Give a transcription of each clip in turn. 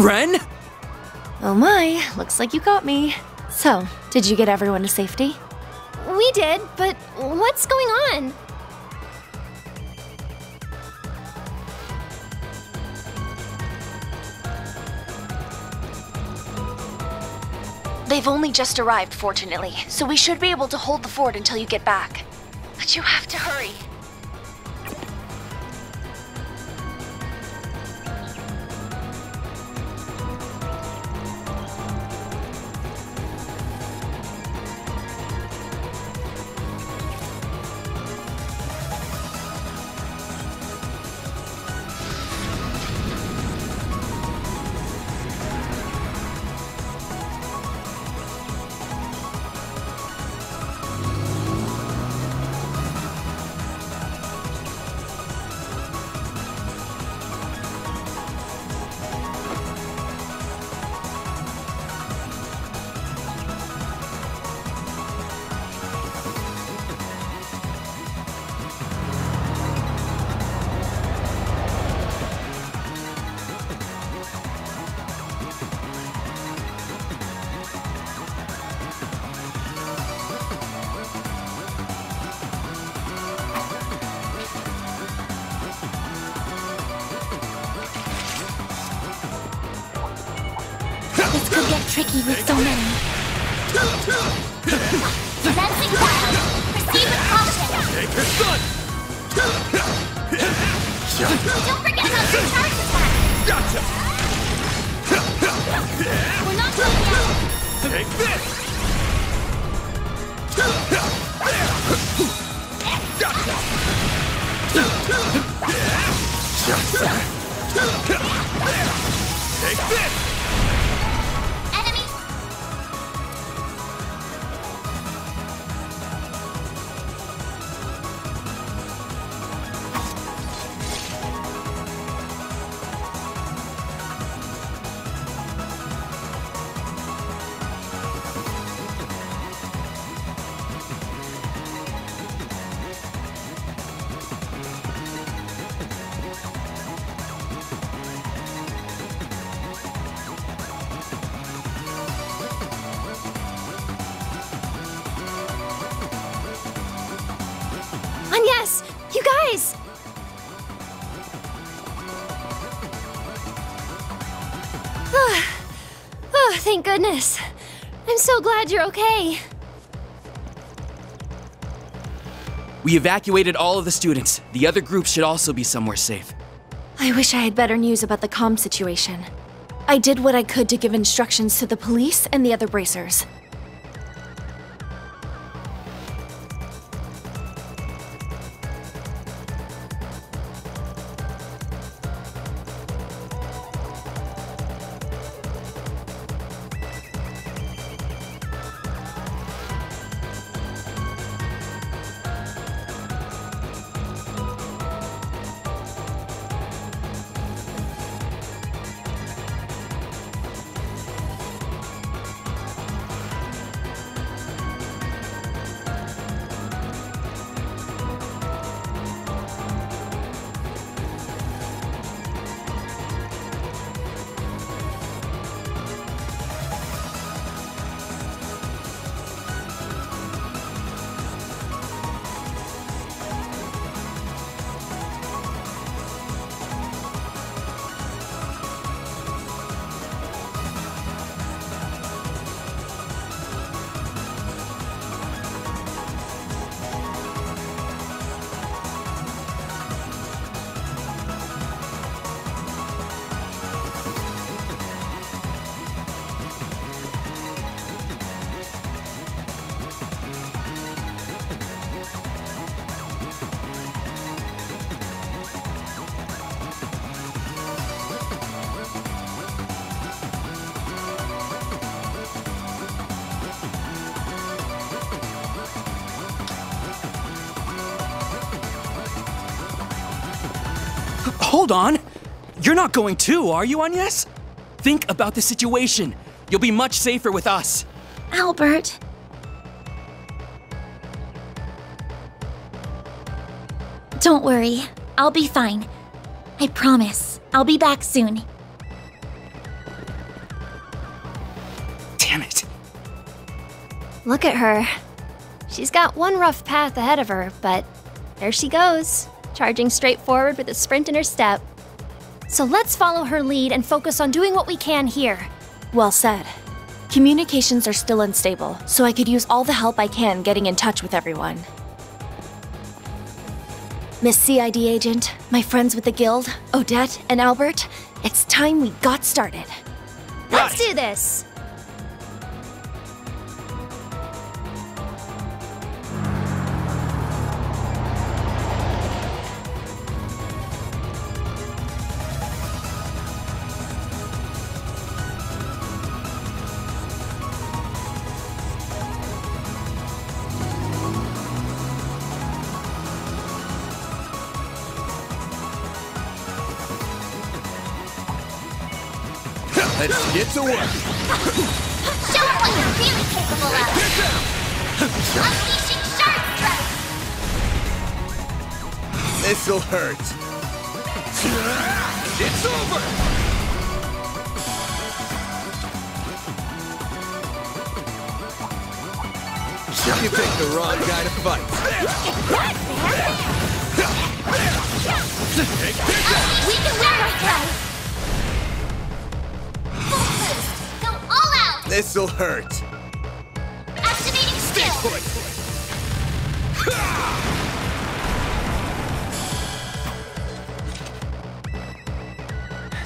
Ren? Oh my, looks like you got me. So, did you get everyone to safety? We did, but what's going on? They've only just arrived, fortunately, so we should be able to hold the fort until you get back. But you have to hurry. Tricky with so many. Commencing battle. Proceed with caution. Take her son! Don't forget about the charge attack. Gotcha! We're not done yet. Take this! Goodness. I'm so glad you're okay. We evacuated all of the students. The other groups should also be somewhere safe. I wish I had better news about the comm situation. I did what I could to give instructions to the police and the other bracers. Hold on! You're not going too, are you, Agnes? Think about the situation. You'll be much safer with us. Albert. Don't worry. I'll be fine. I promise. I'll be back soon. Damn it. Look at her. She's got one rough path ahead of her, but there she goes, charging straight forward with a sprint in her step. So let's follow her lead and focus on doing what we can here. Well said. Communications are still unstable, so I could use all the help I can getting in touch with everyone. Miss CID agent, my friends with the guild, Odette and Albert, it's time we got started. Let's do this! Let's get to work. Show her what you're really capable of! Get down! Unleashing Shard Strike! This'll hurt. It's over! You picked the wrong guy to fight. We can win right now! This'll hurt. Activating skill! Put.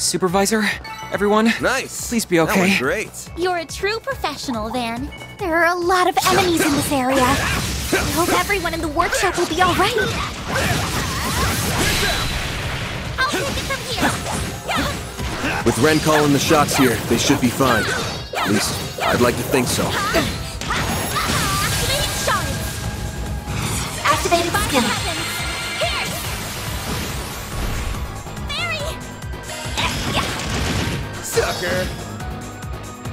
Supervisor? Everyone? Nice. Please be That okay. was great. You're a true professional, Van. There are a lot of enemies in this area. I hope everyone in the workshop will be alright. I'll take it from here! With Ren calling the shots here, they should be fine. At least, I'd like to think so. Activating shards! Activated Find skill. Here! Sucker!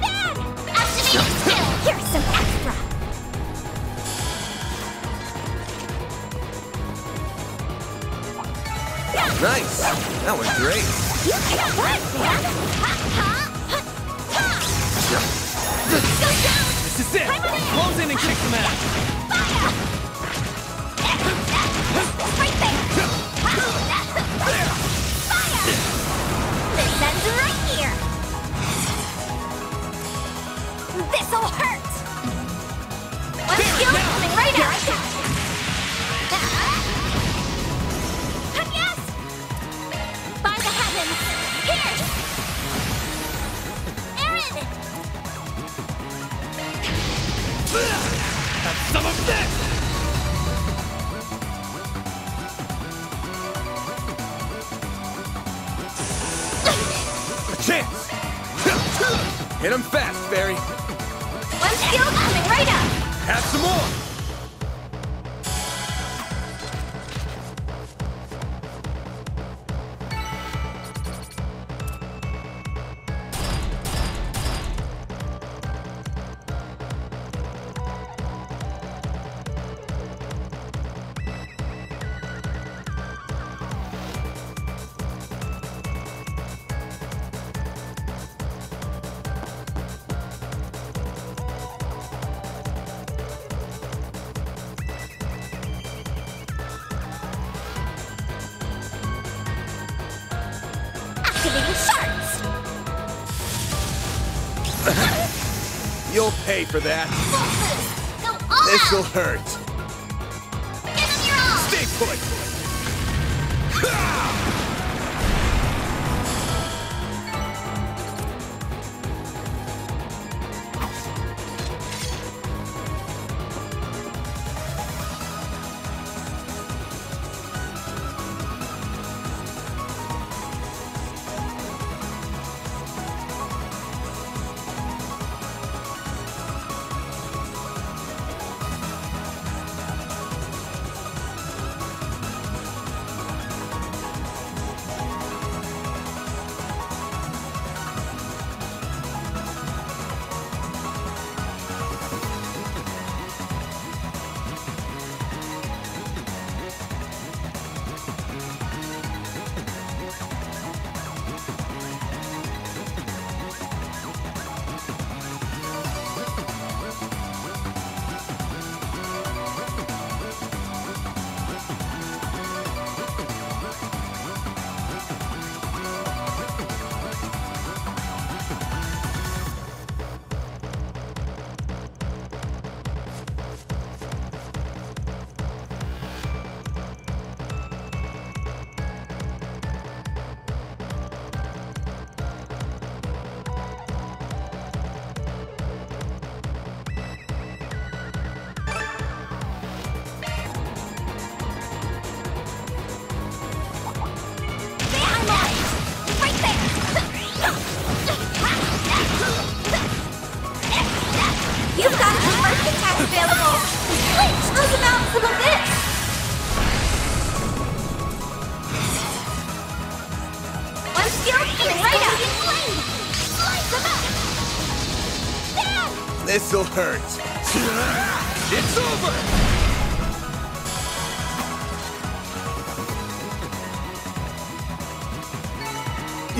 Van! Activating skill! Here's some extra! Nice. That was great. You can work, Van! It! Close in and kick them out! Right there! Fire! This ends right here! This'll hurt! A chance! Hit him fast, Feri. One skill coming right up! Have some more! For that.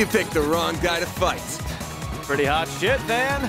You picked the wrong guy to fight. Pretty hot shit, Van.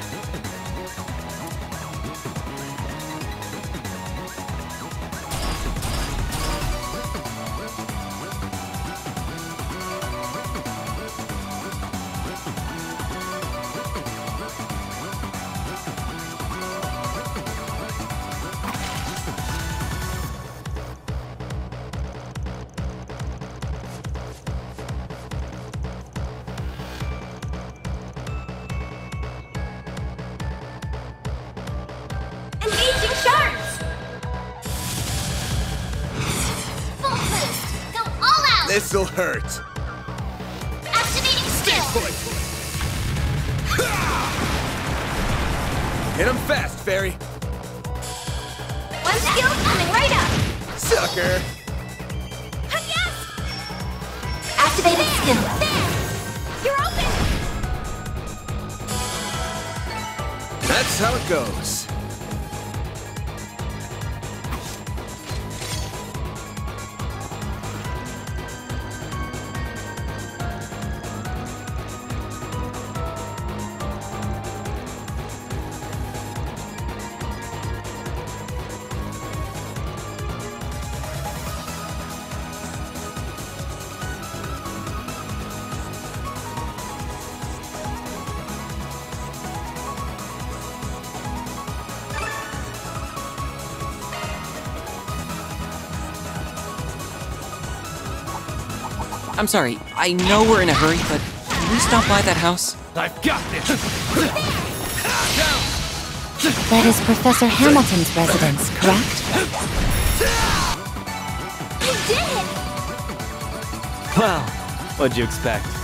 This'll hurt. Activating skill! Hit him fast, Feri. One skill coming right up! Sucker. Yes! Activating skill. There! You're open! That's how it goes. I'm sorry, I know we're in a hurry, but can we stop by that house? I've got this! That is Professor Hamilton's residence, correct? You did it! Well, what'd you expect?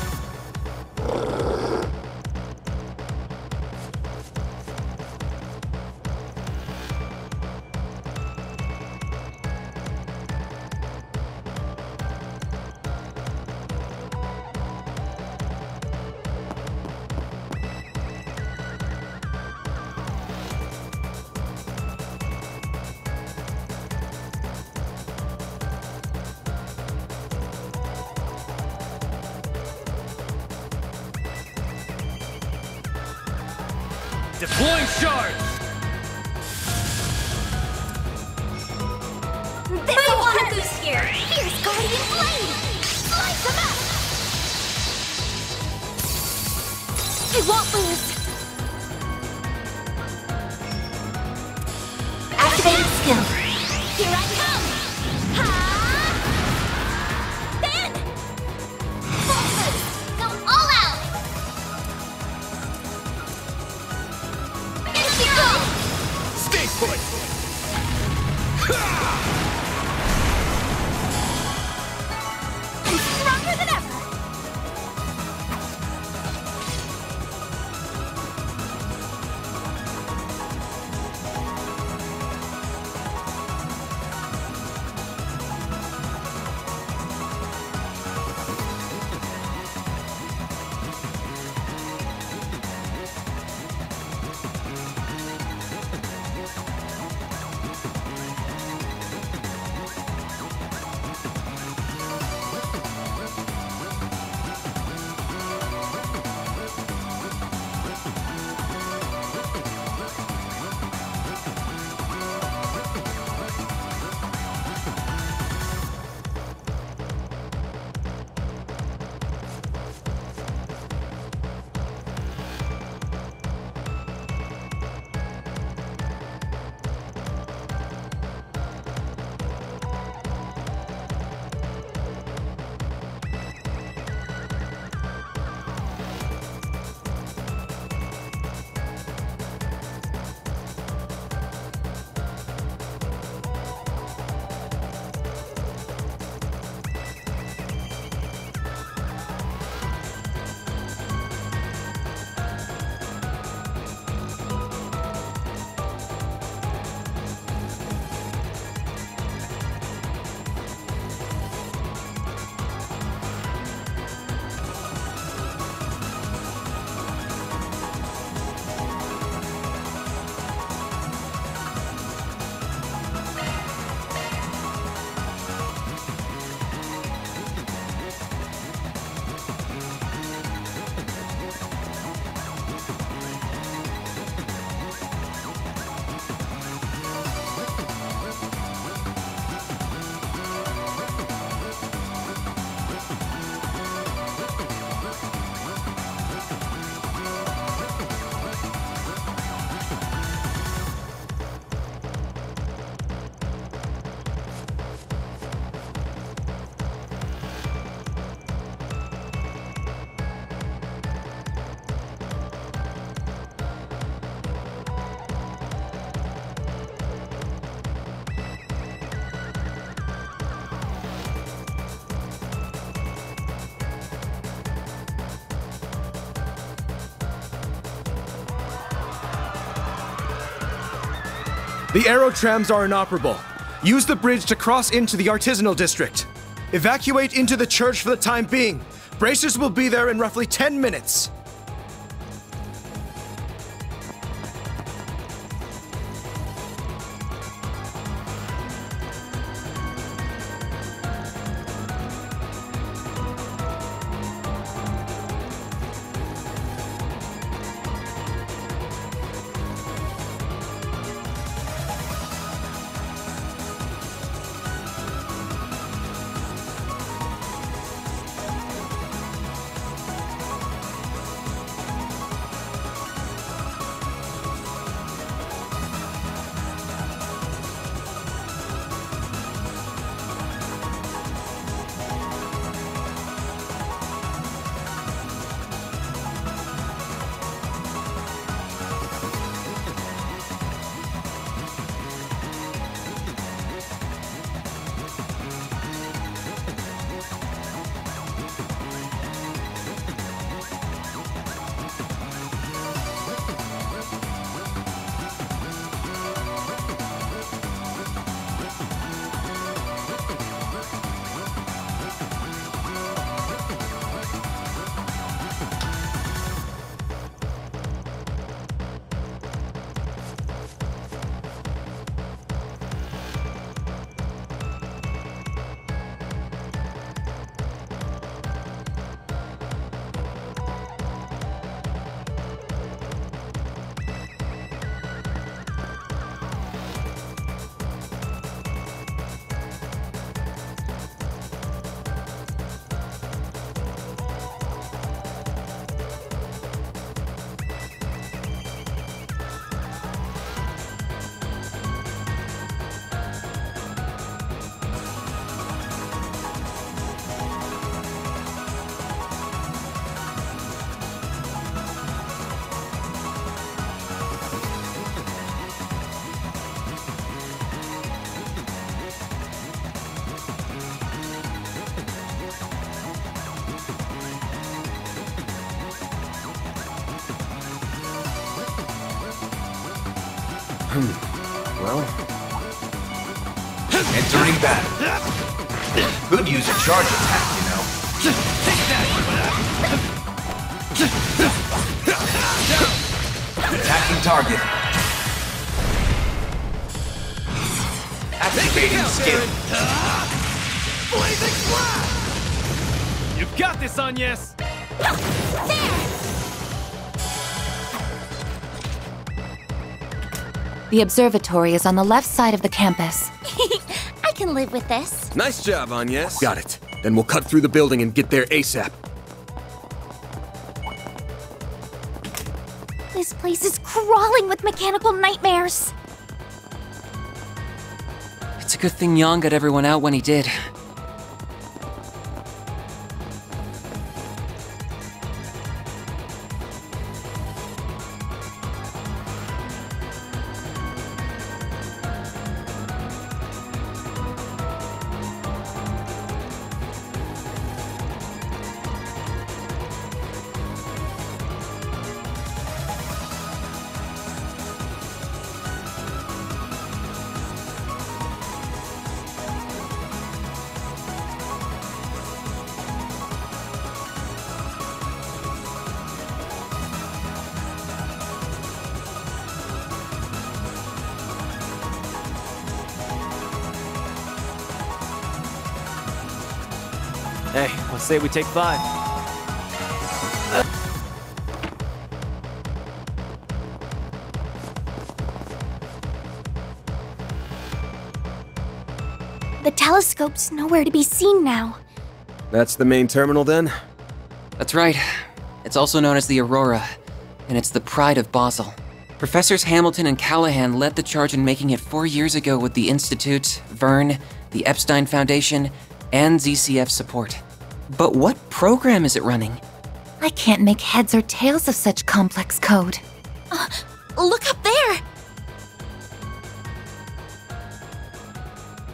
The aero trams are inoperable. Use the bridge to cross into the artisanal district. Evacuate into the church for the time being. Bracers will be there in roughly 10 minutes. Well, Entering battle. Could use a charge attack, you know. Attacking target. Activating skill. You've got this, Agnes! The observatory is on the left side of the campus. I can live with this. nice job, Agnes. Got it. Then we'll cut through the building and get there ASAP. This place is crawling with mechanical nightmares. It's a good thing Yang got everyone out when he did. Say we take five. The telescope's nowhere to be seen now. That's the main terminal then? That's right. It's also known as the Aurora, and it's the pride of Basel. Professors Hamilton and Callahan led the charge in making it four years ago with the Institute, Verne, the Epstein Foundation, and ZCF support. But what program is it running? I can't make heads or tails of such complex code. Uh, look up there!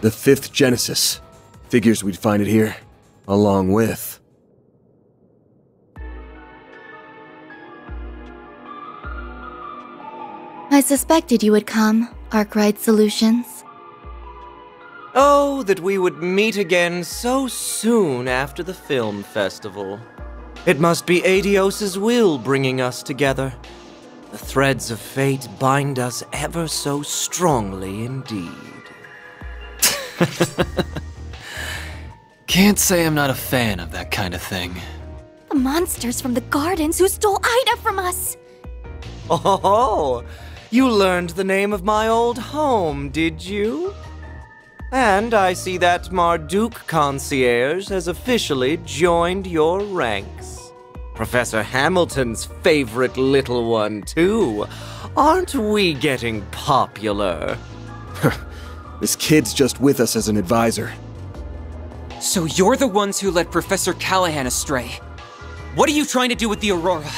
The fifth Genesis. Figures we'd find it here. Along with. I suspected you would come. Arkride Solutions. Oh, that we would meet again so soon after the film festival. It must be Aidios's will bringing us together. The threads of fate bind us ever so strongly indeed. Can't say I'm not a fan of that kind of thing. The monsters from the gardens who stole Ida from us! Oh, you learned the name of my old home, did you? And I see that Marduk concierge has officially joined your ranks. Professor Hamilton's favorite little one, too. Aren't we getting popular? this kid's just with us as an advisor. So you're the ones who led Professor Callahan astray. What are you trying to do with the Aurora?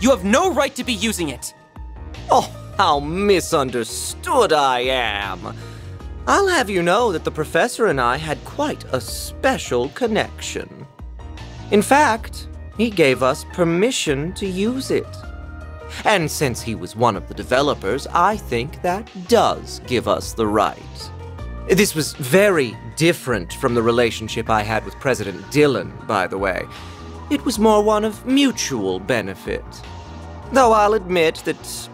You have no right to be using it. Oh, how misunderstood I am. I'll have you know that the professor and I had quite a special connection. In fact, he gave us permission to use it. And since he was one of the developers, I think that does give us the right. This was very different from the relationship I had with President Dillon, by the way. It was more one of mutual benefit. Though I'll admit that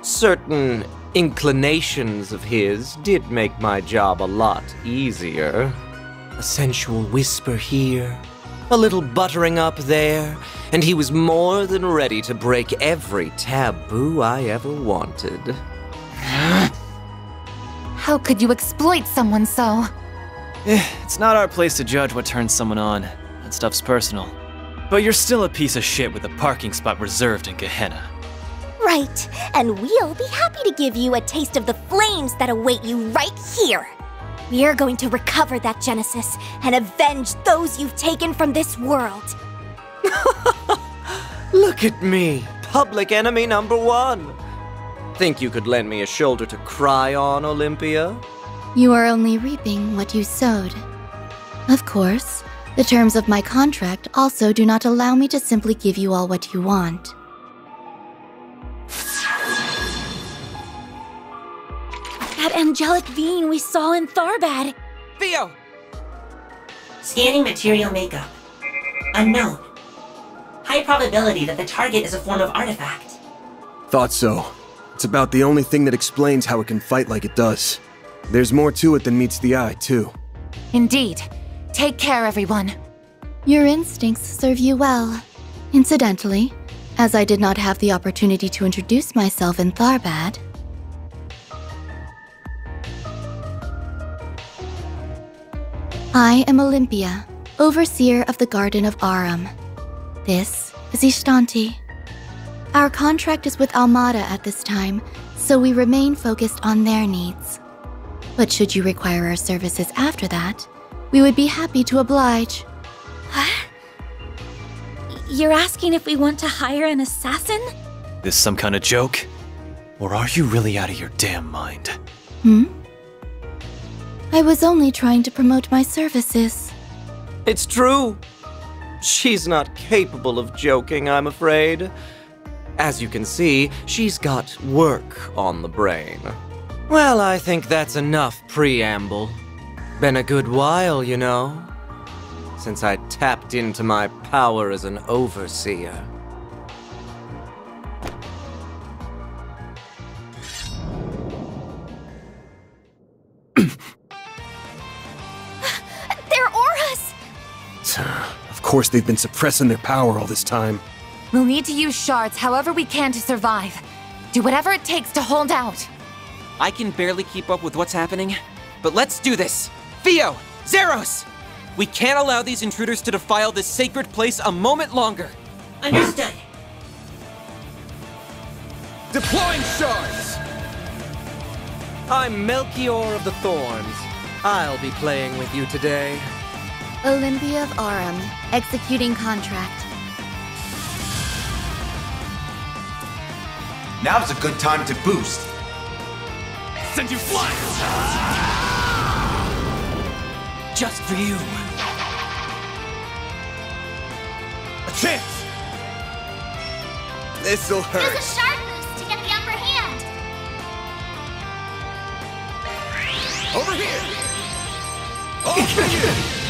certain inclinations of his did make my job a lot easier. A sensual whisper here, a little buttering up there, and he was more than ready to break every taboo I ever wanted. How could you exploit someone so? Eh, it's not our place to judge what turns someone on. That stuff's personal. But you're still a piece of shit with a parking spot reserved in Gehenna. Right, and we'll be happy to give you a taste of the flames that await you right here. We're going to recover that Genesis and avenge those you've taken from this world. Look at me, public enemy number one. Think you could lend me a shoulder to cry on, Olympia? You are only reaping what you sowed. Of course, the terms of my contract also do not allow me to simply give you all what you want. That angelic being we saw in Tharbad. Theo! Scanning material makeup. Unknown. High probability that the target is a form of artifact. Thought so. It's about the only thing that explains how it can fight like it does. There's more to it than meets the eye, too. Indeed. Take care, everyone. Your instincts serve you well. Incidentally, as I did not have the opportunity to introduce myself in Tharbad, I am Olympia, overseer of the Garden of Aram. This is Ishtanti. Our contract is with Almata at this time, so we remain focused on their needs. But should you require our services after that, we would be happy to oblige. You're asking if we want to hire an assassin? This some kind of joke? Or are you really out of your damn mind? Hmm? I was only trying to promote my services. It's true. She's not capable of joking, I'm afraid. As you can see, she's got work on the brain. Well, I think that's enough preamble. Been a good while, you know, since I tapped into my power as an overseer. Of course, they've been suppressing their power all this time. We'll need to use shards however we can to survive. Do whatever it takes to hold out. I can barely keep up with what's happening, but let's do this! Theo! Zeros! We can't allow these intruders to defile this sacred place a moment longer! Understood. Deploying shards! I'm Melchior of the Thorns. I'll be playing with you today. Olympia of Aram, executing contract. Now's a good time to boost. Send you flying! Just for you. A chance! This'll hurt. sharp boost to get the upper hand! Over here! No, you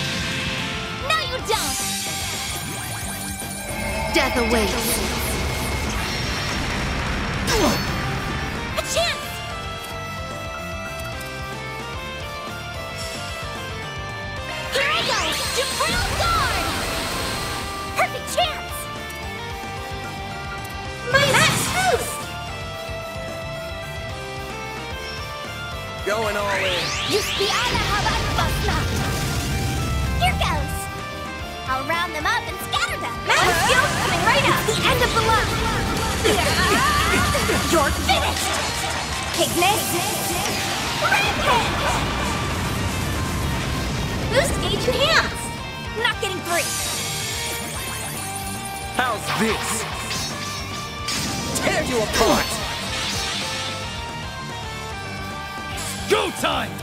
Death awaits. A chance! I'll round them up and scatter them! Max skill coming right up! The end of the line! You're finished! Ignis! Rampage! Boost gauge enhanced! Not getting three! How's this? Tear you apart! Go time!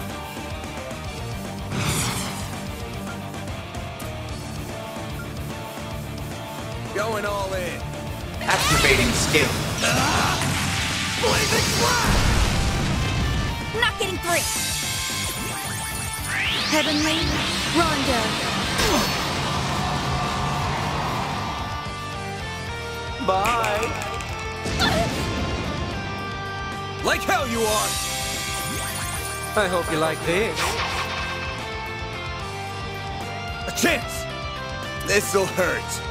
Going all in. Activating skill. Not getting three! Heavenly Rondo. Bye. Like hell you are! I hope you like this. A chance! This'll hurt.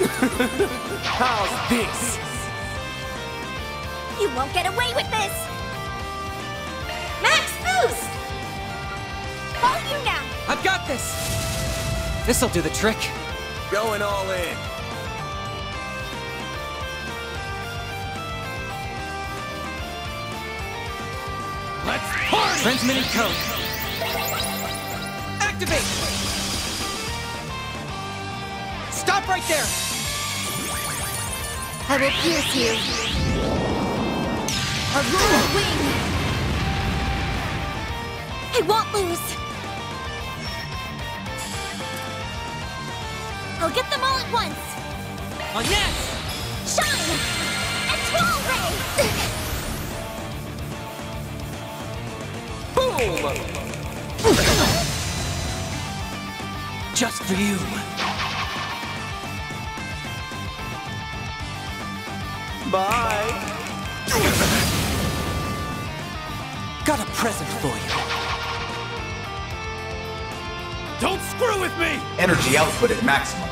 How's this? You won't get away with this! Max boost! All you now! I've got this! This'll do the trick. Going all in. Let's party! Transmitting code. Activate! Stop right there! I will pierce you. Aurora Wing! I won't lose! I'll get them all at once! Oh, yes! Shine! And Troll Ray! Boom! Just for you. Bye. Got a present for you. Don't screw with me! Energy output at maximum.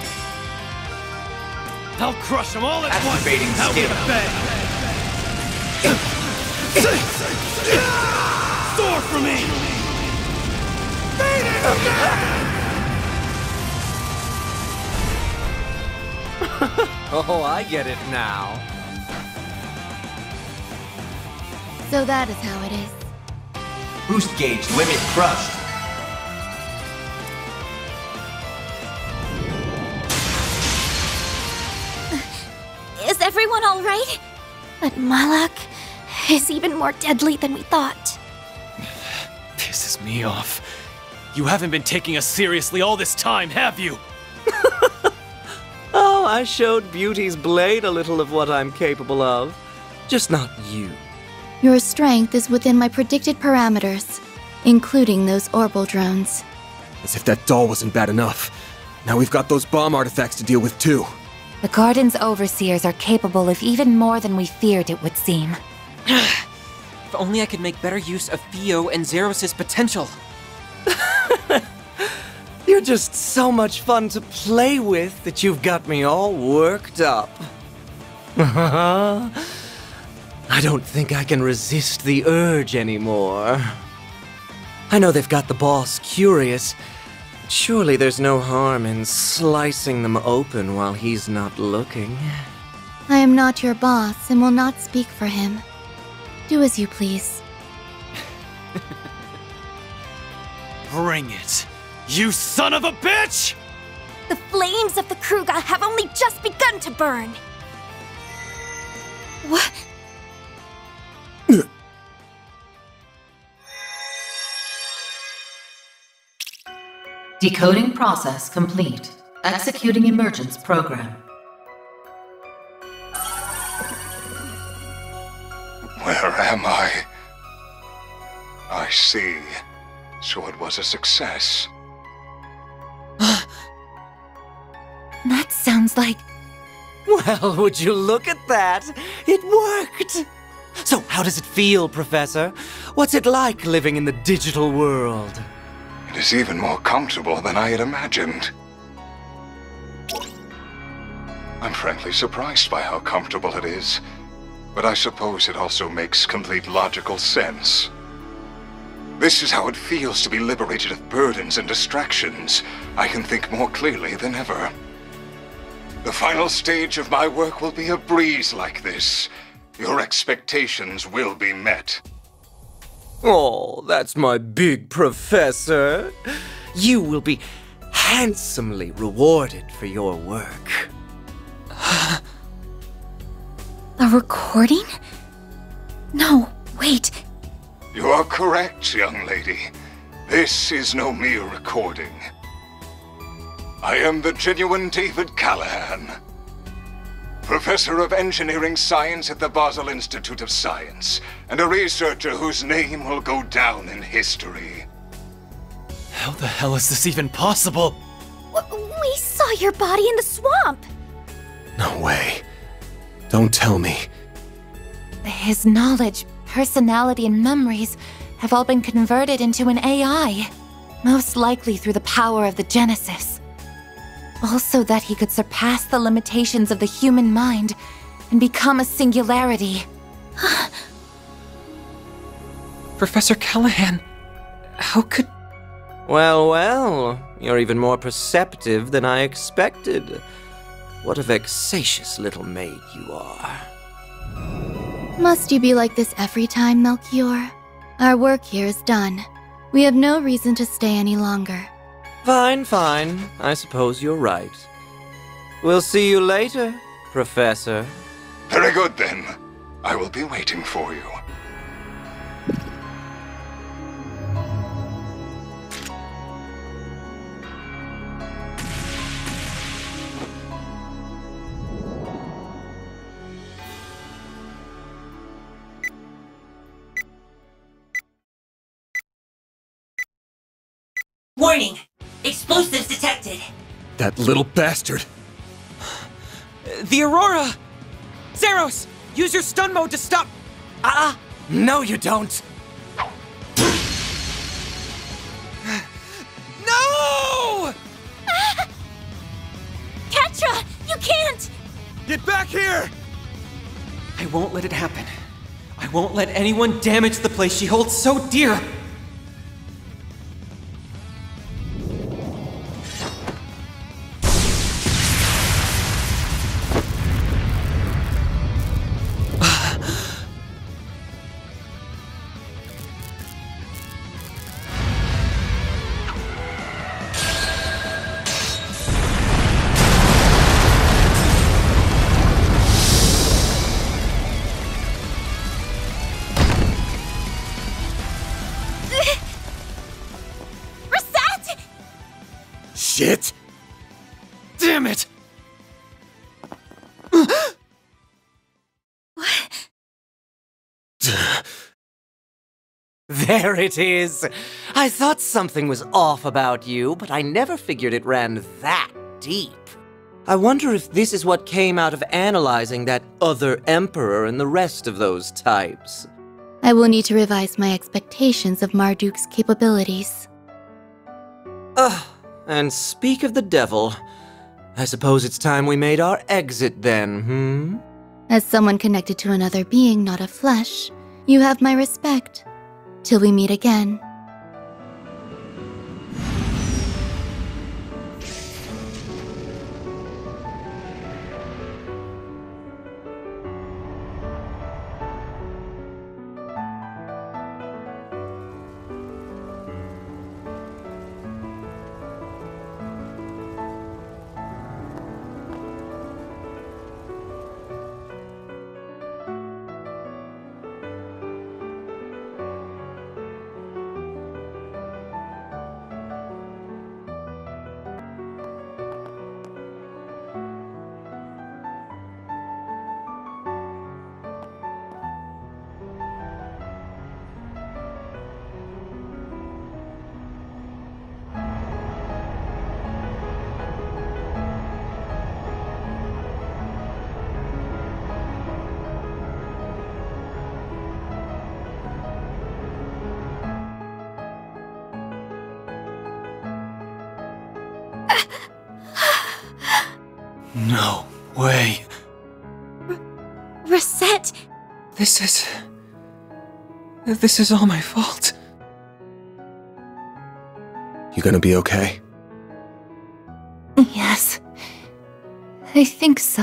I'll crush them all at Activating once! Out with skill. a bang! Soar for me! Oh, I get it now. So that is how it is. Boost gauge limit crushed. Is everyone alright? But Malak is even more deadly than we thought. Pisses me off. You haven't been taking us seriously all this time, have you? Oh, I showed Beauty's blade a little of what I'm capable of. Just not you. Your strength is within my predicted parameters, including those orbital drones. As if that doll wasn't bad enough. Now we've got those bomb artifacts to deal with too. The Garden's overseers are capable of even more than we feared it would seem. If only I could make better use of Theo and Xeros' potential. You're just so much fun to play with that you've got me all worked up. I don't think I can resist the urge anymore. I know they've got the boss curious. Surely there's no harm in slicing them open while he's not looking. I am not your boss and will not speak for him. Do as you please. Bring it. You son of a bitch! The flames of the Kruga have only just begun to burn. What? Decoding process complete. Executing emergence program. Where am I? I see. So it was a success. That sounds like. Well, would you look at that? It worked! So, how does it feel, Professor? What's it like living in the digital world? It is even more comfortable than I had imagined. I'm frankly surprised by how comfortable it is, but I suppose it also makes complete logical sense. This is how it feels to be liberated of burdens and distractions. I can think more clearly than ever. The final stage of my work will be a breeze like this. Your expectations will be met. Oh, that's my big professor. You will be handsomely rewarded for your work. A recording? No, wait. You are correct, young lady. This is no mere recording. I am the genuine David Callahan, Professor of Engineering Science at the Basel Institute of Science, and a researcher whose name will go down in history. How the hell is this even possible? We saw your body in the swamp! No way. Don't tell me. His knowledge, personality, and memories have all been converted into an AI. Most likely through the power of the Genesis. Also, that he could surpass the limitations of the human mind and become a singularity. Professor Callahan, how could. Well, well, you're even more perceptive than I expected. What a vexatious little maid you are. Must you be like this every time, Melchior? Our work here is done. We have no reason to stay any longer. Fine, fine. I suppose you're right. We'll see you later, Professor. Very good then. I will be waiting for you. Warning! Explosives detected! That little bastard. The Aurora! Xeros! Use your stun mode to stop. Ah! Uh, no, you don't! no! Ketra! You can't! Get back here! I won't let it happen. I won't let anyone damage the place she holds so dear. It is! I thought something was off about you, but I never figured it ran that deep. I wonder if this is what came out of analyzing that other Emperor and the rest of those types. I will need to revise my expectations of Marduk's capabilities. Ugh, and speak of the devil, I suppose it's time we made our exit then, hmm? As someone connected to another being not of flesh, you have my respect. Till we meet again. No way. R Reset! This is. This is all my fault. You gonna be okay? Yes. I think so.